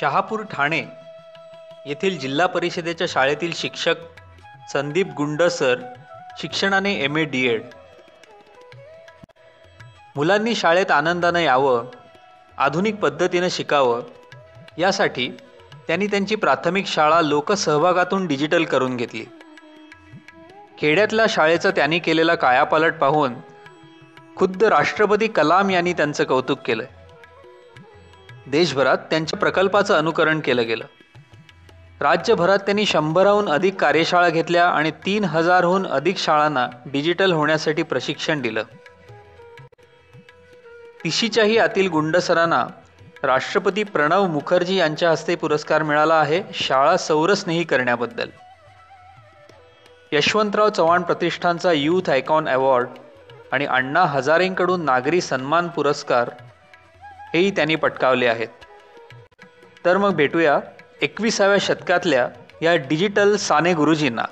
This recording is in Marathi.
शहापूर ठाणे येथील जिल्हा परिषदेच्या शाळेतील शिक्षक संदीप गुंड सर शिक्षणाने एम ए डी एड मुलांनी शाळेत आनंदानं यावं आधुनिक पद्धतीनं शिकावं यासाठी त्यांनी त्यांची प्राथमिक शाळा लोकसहभागातून डिजिटल करून घेतली. खेड्यातल्या शाळेचा त्यांनी केलेला कायापालट पाहून खुद्द राष्ट्रपती कलाम यांनी त्यांचं कौतुक केलं. देशभरात त्यांच्या प्रकल्पाचं अनुकरण केलं गेलं. राज्यभरात त्यांनी शंभराहून अधिक कार्यशाळा घेतल्या आणि तीन हजारहून अधिक शाळांना डिजिटल होण्यासाठी प्रशिक्षण दिलं. तिशीच्याही आतील गुंडसरांना राष्ट्रपती प्रणव मुखर्जी यांच्या हस्ते पुरस्कार मिळाला आहे शाळा सौरस्नेही करण्याबद्दल. यशवंतराव चव्हाण प्रतिष्ठानचा यूथ आयकॉन अवॉर्ड आणि अण्णा हजारेंकडून नागरी सन्मान पुरस्कार हेही त्यांनी पटकावले आहेत. तर मग भेटूया एकविसाव्या शतकातल्या या डिजिटल साने गुरुजींना.